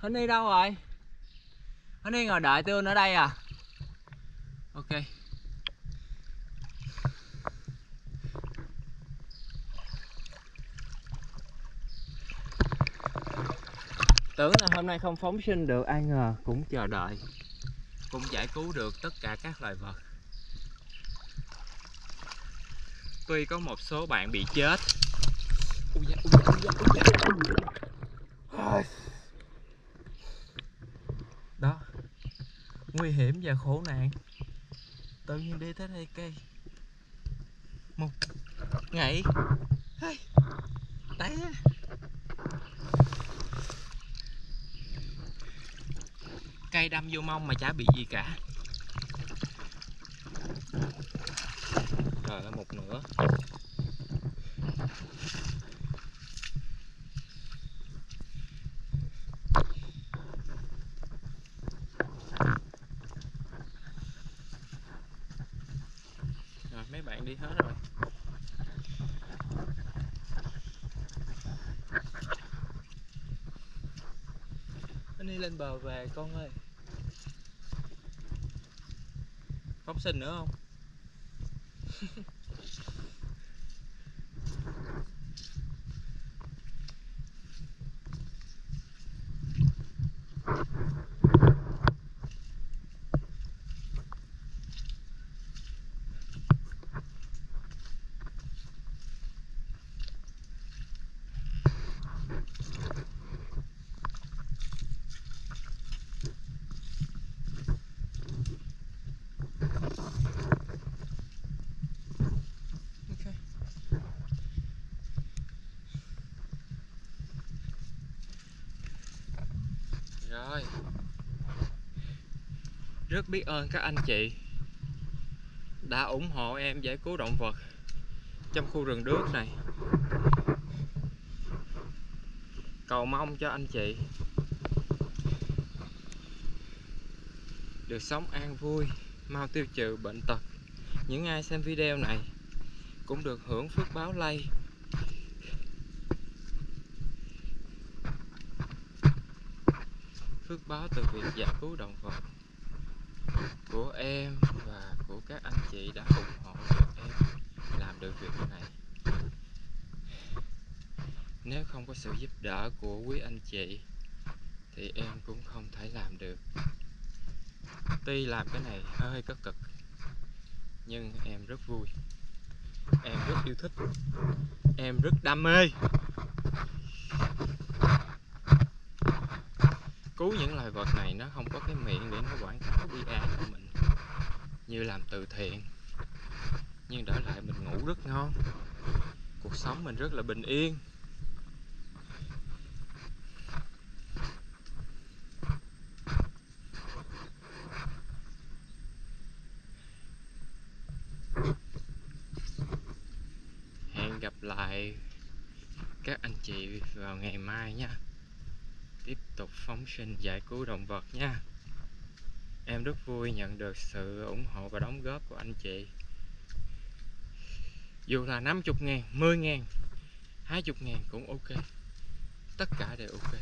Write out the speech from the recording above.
Hình đi đâu rồi? Hân đi ngồi đợi tôi ở đây à? Ok. Tưởng là hôm nay không phóng sinh được, ai ngờ cũng chờ đợi. Cũng giải cứu được tất cả các loài vật. Tuy có một số bạn bị chết. Ui da, ui da, ui da, ui da. Ai. Đó. Nguy hiểm và khổ nạn. Tự nhiên đi tới đây cây. Một ngày. hey, Té. Cây đâm vô mông mà chả bị gì cả. Rồi một nửa. Mấy bạn đi hết rồi. Anh đi lên bờ về con ơi. Phóng sinh nữa không? Rồi. Rất biết ơn các anh chị đã ủng hộ em giải cứu động vật trong khu rừng đước này. Cầu mong cho anh chị được sống an vui, mau tiêu trừ bệnh tật. Những ai xem video này cũng được hưởng phước báo lây phước báo từ việc giải cứu động vật của em và của các anh chị đã ủng hộ cho em làm được việc này. Nếu không có sự giúp đỡ của quý anh chị, thì em cũng không thể làm được. Tuy làm cái này hơi có cực, nhưng em rất vui. Em rất yêu thích. Em rất đam mê cứu những loài vật này nó không có cái miệng để nó quảng cáo bi an của mình, như làm từ thiện, nhưng đổi lại mình ngủ rất ngon. Cuộc sống mình rất là bình yên. Hẹn gặp lại các anh chị vào ngày mai nha tiếp tục phóng sinh giải cứu động vật nha. Em rất vui nhận được sự ủng hộ và đóng góp của anh chị. Dù là 50 ngàn 10 ngàn 20 ngàn cũng ok. Tất cả đều ok.